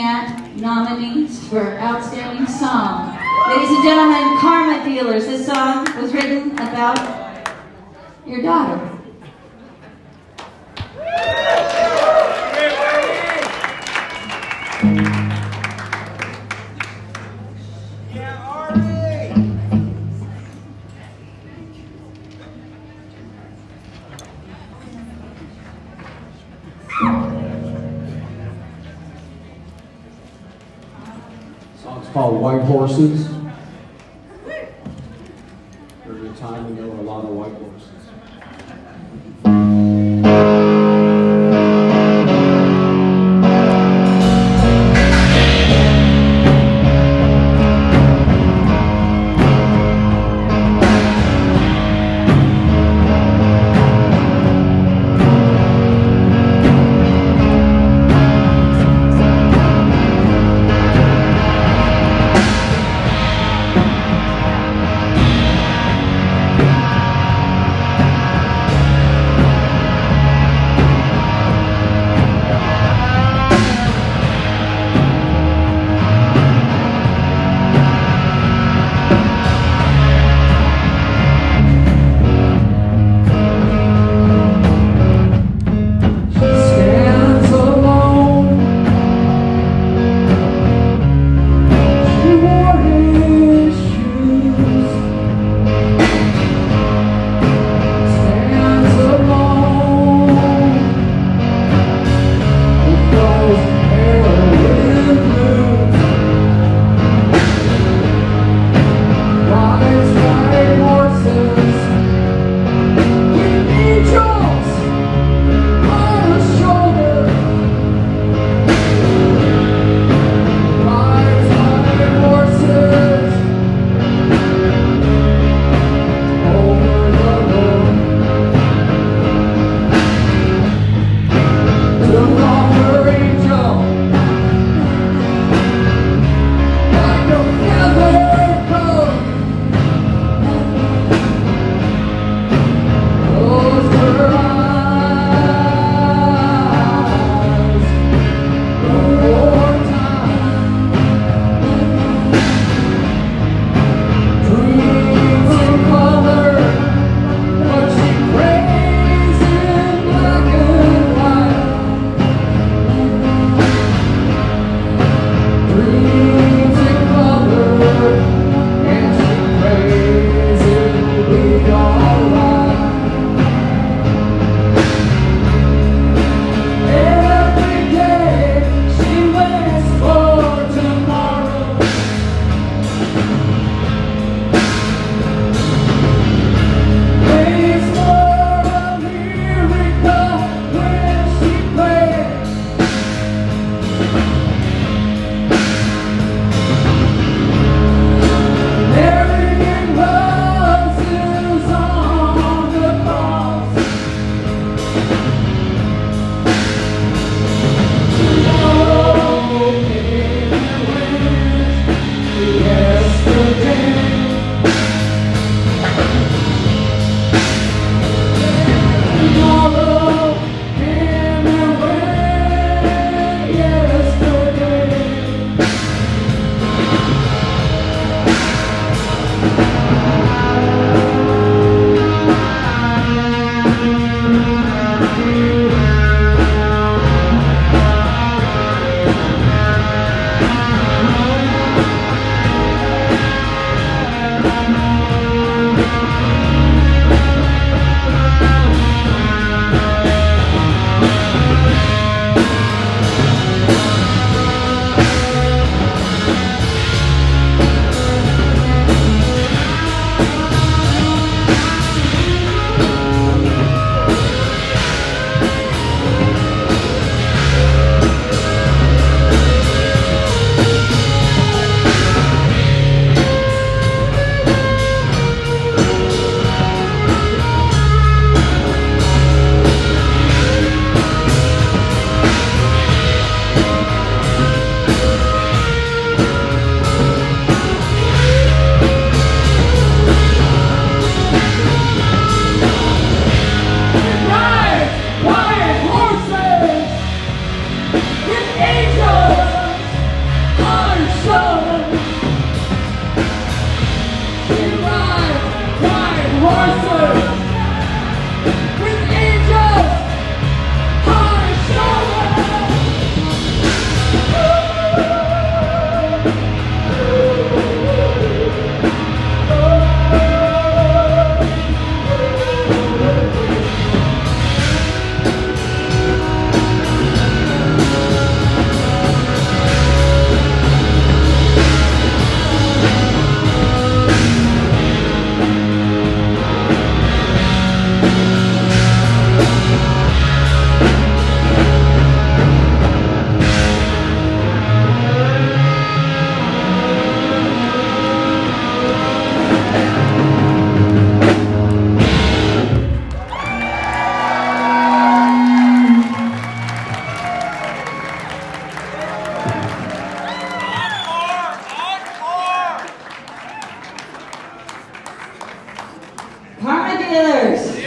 at nominees for Outstanding Song. Ladies and gentlemen, Karma Dealers. This song was written about your daughter. Song's called White Horses. Dealers.